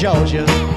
Georgia.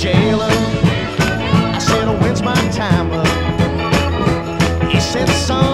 jailer. I said, oh, when's my time up? He said, son.